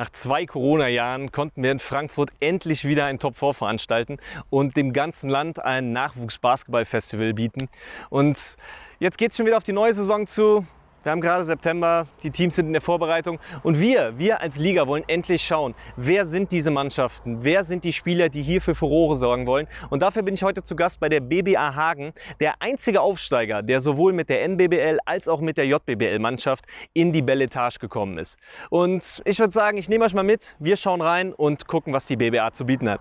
Nach zwei Corona-Jahren konnten wir in Frankfurt endlich wieder ein Top 4 veranstalten und dem ganzen Land ein Nachwuchs-Basketball-Festival bieten. Und jetzt geht es schon wieder auf die neue Saison zu. Wir haben gerade September, die Teams sind in der Vorbereitung und wir, wir als Liga wollen endlich schauen, wer sind diese Mannschaften, wer sind die Spieler, die hier für Furore sorgen wollen. Und dafür bin ich heute zu Gast bei der BBA Hagen, der einzige Aufsteiger, der sowohl mit der NBBL als auch mit der JBBL-Mannschaft in die Belletage gekommen ist. Und ich würde sagen, ich nehme euch mal mit, wir schauen rein und gucken, was die BBA zu bieten hat.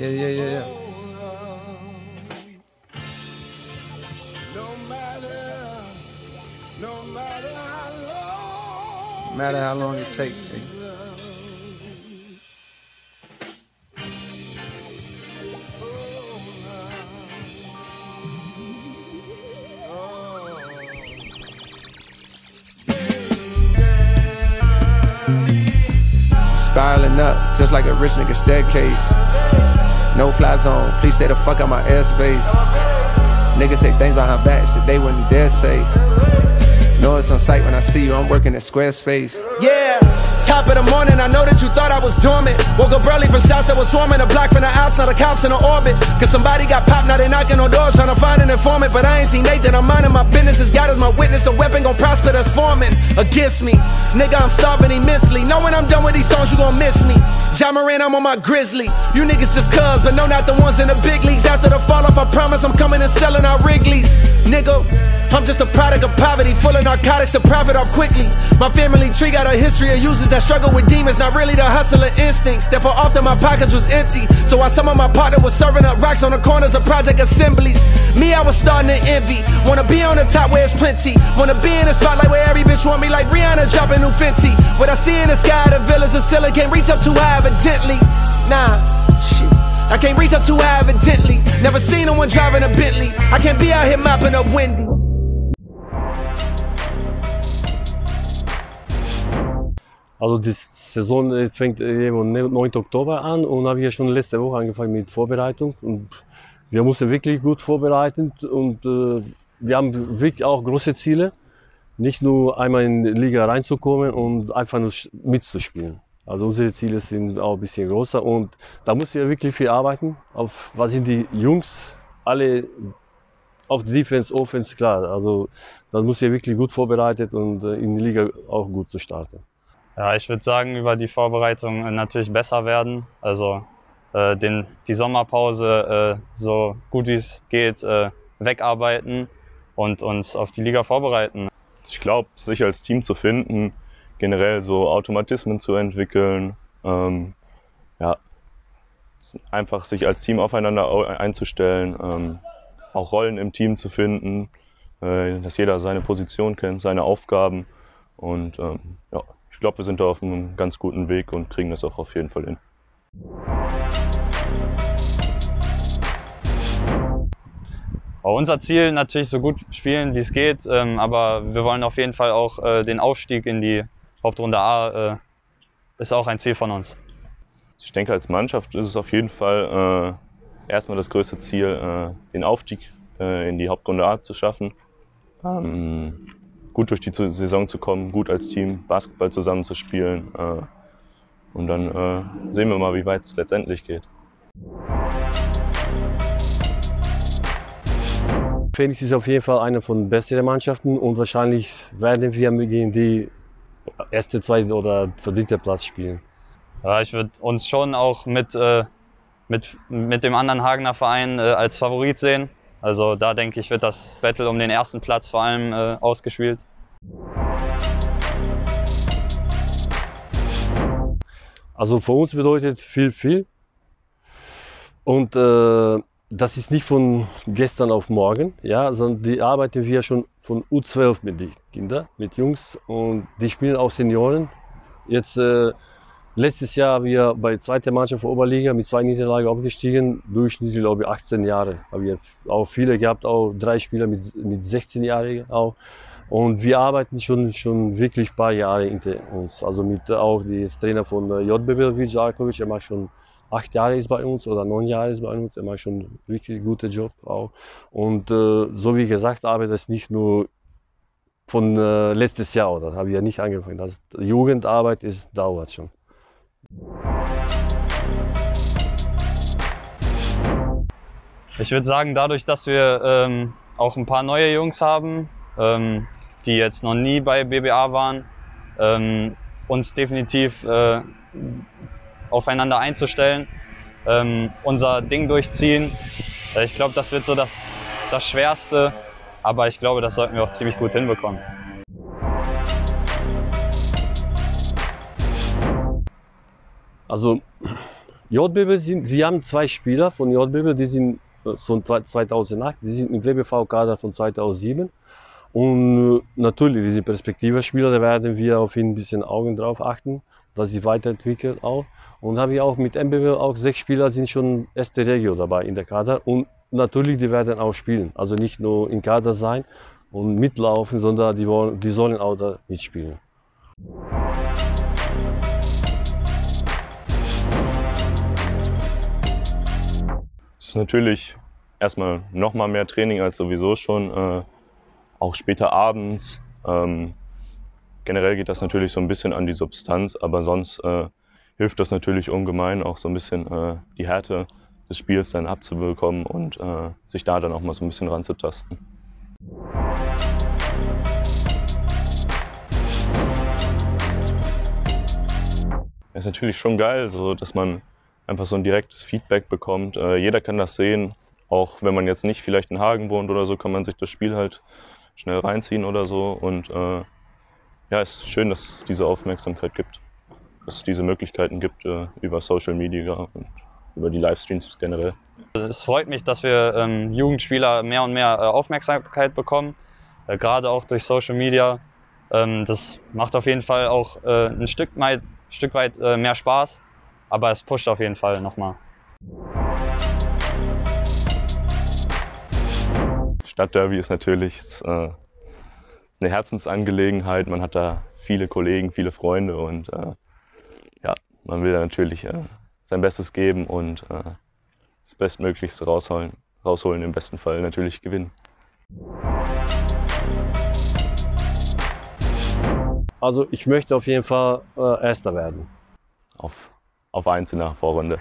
Yeah, yeah, yeah, yeah. No matter, no matter how long. Matter how long it takes. Hey. Spiraling up, just like a rich nigga staircase. No fly zone, please stay the fuck out my airspace. Niggas say things behind back, shit they wouldn't dare say. Know it's on sight when I see you, I'm working at Squarespace. Yeah, top of the morning, I know that you thought I was dormant. Woke up early from shots that was swarming. A block from the ops, the cops in the orbit. Cause somebody got popped, now they knocking on doors trying to find an informant. But I ain't seen Nathan, I'm minding my business. As God is my witness, the weapon gon' prosper that's forming against me. Nigga, I'm starving immensely. Know when I'm done with these songs, you gon' miss me. John Moran, I'm on my grizzly. You niggas just cuz, but no, not the ones in the big leagues. After the fall off, I promise I'm coming and selling our Wrigley's. Nigga, I'm just a product of poverty, full of narcotics to profit off quickly. My family tree got a history of users that struggle with demons, not really the hustler instincts. Therefore, often my pockets was empty. So while some of my partner was serving up rocks on the corners of project assemblies, me, I was starting to envy. Wanna be on the top where it's plenty. Wanna be in the spotlight where every bitch want me like Rihanna dropping new Fenty. What I see in the sky, the villas of ceiling can't reach up too high, evidently. Nah, shit. I can't reach up too high, evidently. Never seen no one driving a Bentley. I can't be out here mopping up Wendy. Also die Saison äh, fängt äh, am 9. Oktober an und haben wir schon letzte Woche angefangen mit Vorbereitung. Und wir mussten wirklich gut vorbereiten und äh, wir haben wirklich auch große Ziele. Nicht nur einmal in die Liga reinzukommen und einfach nur mitzuspielen. Also unsere Ziele sind auch ein bisschen größer und da müssen wir wirklich viel arbeiten. Auf was sind die Jungs alle auf Defense, Offense klar. Also da muss wir wirklich gut vorbereitet und äh, in die Liga auch gut zu starten. Ja, ich würde sagen, über die Vorbereitung äh, natürlich besser werden. Also äh, den, die Sommerpause äh, so gut wie es geht äh, wegarbeiten und uns auf die Liga vorbereiten. Ich glaube, sich als Team zu finden, generell so Automatismen zu entwickeln, ähm, ja, einfach sich als Team aufeinander au- einzustellen, ähm, auch Rollen im Team zu finden, äh, dass jeder seine Position kennt, seine Aufgaben und ähm, ja, ich glaube, wir sind da auf einem ganz guten Weg und kriegen das auch auf jeden Fall hin. Unser Ziel natürlich so gut spielen, wie es geht, ähm, aber wir wollen auf jeden Fall auch äh, den Aufstieg in die Hauptrunde A, äh, ist auch ein Ziel von uns. Ich denke, als Mannschaft ist es auf jeden Fall äh, erstmal das größte Ziel, äh, den Aufstieg äh, in die Hauptrunde A zu schaffen. Ähm, gut durch die zu- Saison zu kommen, gut als Team Basketball zusammenzuspielen. Äh, und dann äh, sehen wir mal, wie weit es letztendlich geht. Phoenix ist auf jeden Fall eine von den besseren Mannschaften und wahrscheinlich werden wir gegen die erste, zweite oder dritte Platz spielen. Ja, ich würde uns schon auch mit, äh, mit, mit dem anderen Hagener Verein äh, als Favorit sehen. Also da denke ich, wird das Battle um den ersten Platz vor allem äh, ausgespielt. Also für uns bedeutet viel, viel. Und äh, das ist nicht von gestern auf morgen, ja, sondern die arbeiten wir schon von U12 mit den Kindern, mit Jungs und die spielen auch Senioren. Jetzt äh, letztes Jahr wir bei zweiter Mannschaft der Oberliga mit zwei Niederlagen aufgestiegen, durchschnittlich glaube ich 18 Jahre. Haben wir auch viele gehabt, auch drei Spieler mit, mit 16 Jahren auch. Und wir arbeiten schon, schon wirklich ein paar Jahre hinter uns. Also mit auch die Trainer von JBB, Vijarkovic, er macht schon acht Jahre ist bei uns oder neun Jahre ist bei uns. Er macht schon einen wirklich guten Job auch. Und äh, so wie gesagt habe, das nicht nur von äh, letztes Jahr, oder habe ich ja nicht angefangen. Das Jugendarbeit ist, dauert schon. Ich würde sagen, dadurch, dass wir ähm, auch ein paar neue Jungs haben, ähm, die jetzt noch nie bei BBA waren, ähm, uns definitiv äh, aufeinander einzustellen, ähm, unser Ding durchziehen. Äh, ich glaube, das wird so das, das Schwerste, aber ich glaube, das sollten wir auch ziemlich gut hinbekommen. Also JBB sind, wir haben zwei Spieler von JBB, die sind äh, von 2008, die sind im WBV-Kader von 2007. Und äh, natürlich, diese Perspektivspieler, da werden wir auf ihn ein bisschen Augen drauf achten, dass sie weiterentwickelt auch. Und habe ich auch mit MBW auch sechs Spieler sind schon erste Regio dabei in der Kader. Und natürlich, die werden auch spielen. Also nicht nur im Kader sein und mitlaufen, sondern die, wollen, die sollen auch da mitspielen. Es ist natürlich erstmal noch mal mehr Training als sowieso schon, äh, auch später abends. Ähm, generell geht das natürlich so ein bisschen an die Substanz, aber sonst äh, hilft das natürlich ungemein, auch so ein bisschen äh, die Härte des Spiels dann abzubekommen und äh, sich da dann auch mal so ein bisschen ranzutasten. Es ist natürlich schon geil, so dass man einfach so ein direktes Feedback bekommt. Äh, jeder kann das sehen, auch wenn man jetzt nicht vielleicht in Hagen wohnt oder so, kann man sich das Spiel halt schnell reinziehen oder so. Und äh, ja, es ist schön, dass es diese Aufmerksamkeit gibt, dass es diese Möglichkeiten gibt äh, über Social Media und über die Livestreams generell. Es freut mich, dass wir ähm, Jugendspieler mehr und mehr äh, Aufmerksamkeit bekommen, äh, gerade auch durch Social Media. Ähm, das macht auf jeden Fall auch äh, ein Stück, weit, Stück weit äh, mehr Spaß, aber es pusht auf jeden Fall nochmal. Stadtderby ist natürlich ist, äh, ist eine Herzensangelegenheit. Man hat da viele Kollegen, viele Freunde und äh, ja, man will da natürlich äh, sein Bestes geben und äh, das Bestmöglichste rausholen. Rausholen, im besten Fall natürlich gewinnen. Also ich möchte auf jeden Fall äh, Erster werden. Auf, auf eins in der Vorrunde.